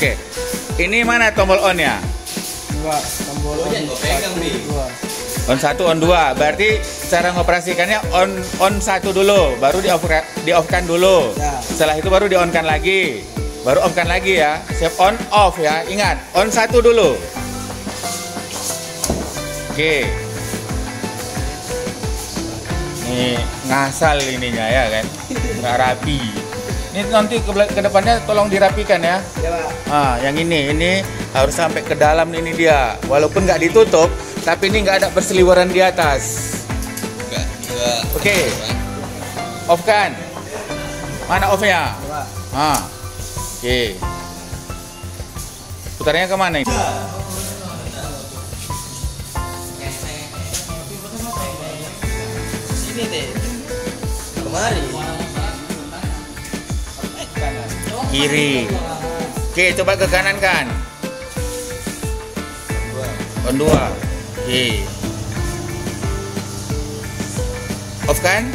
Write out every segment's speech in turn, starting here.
Oke. Ini mana tombol on-nya? Dua, tombol Oh, on iya, pegang, satu, dua. On satu, on dua. Berarti cara ngoperasikannya on on satu dulu, baru di off di off kan dulu. Ya. Setelah itu baru di on kan lagi, baru off kan lagi ya. Siap on off ya. Ingat, on satu dulu. Oke. Ini ngasal ininya ya kan, nggak rapi. Ini nanti ke, ke depannya tolong dirapikan ya. Ya, Pak. Ah, yang ini, ini harus sampai ke dalam ini dia. Walaupun nggak ditutup, tapi ini nggak ada berseliweran di atas. Enggak, enggak. Oke. Off kan? Mana off-nya? Ah. Oke. Putarnya ke mana ini? Sini deh. Kemari. Kiri. Oke, coba ke kanan kan? On. Oke. Off kan?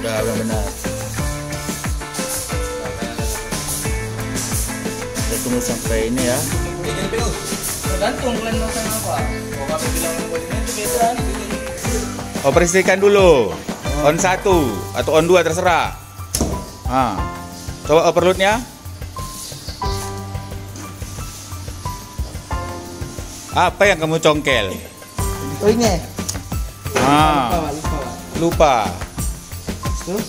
Udah, udah benar. Kita tunggu sampai ini ya. Tergantung kalian mau sama apa. Mau kami bilang begini itu beda nih. Operasikan dulu. On satu atau on dua terserah. Ah. Coba overloadnya. Apa yang kamu congkel? Oh ini. Ah, lupa. Lupa. Terus?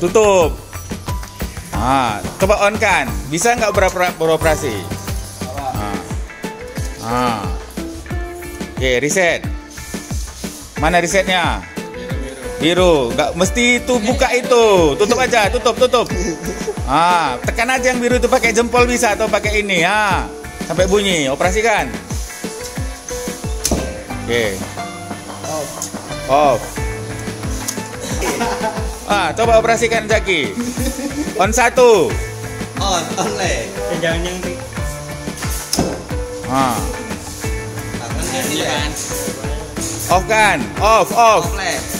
Tutup. Ah, coba on kan. Bisa nggak beropera- beroperasi? Ah. Oke, reset. Mana resetnya? Biru. Nggak mesti itu buka itu. Tutup aja, tutup, tutup. Ah, tekan aja yang biru itu pakai jempol bisa atau pakai ini ya. Sampai bunyi, operasikan. Oke, Off. off. Ah, coba operasikan Zaki. On satu. On, on le. Jangan yang Ah, Jadi le. off kan? Off, off. Off.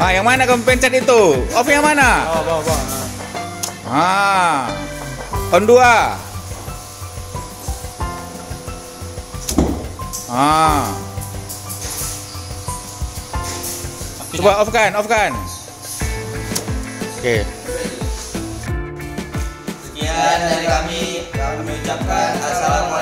Ah, yang mana kamu pencet itu? Off yang mana? Oh, bawah, bawah. Ah. On dua. Ah. Coba off kan, off kan. Oke. Sekian dari kami. Kami ucapkan Assalamualaikum.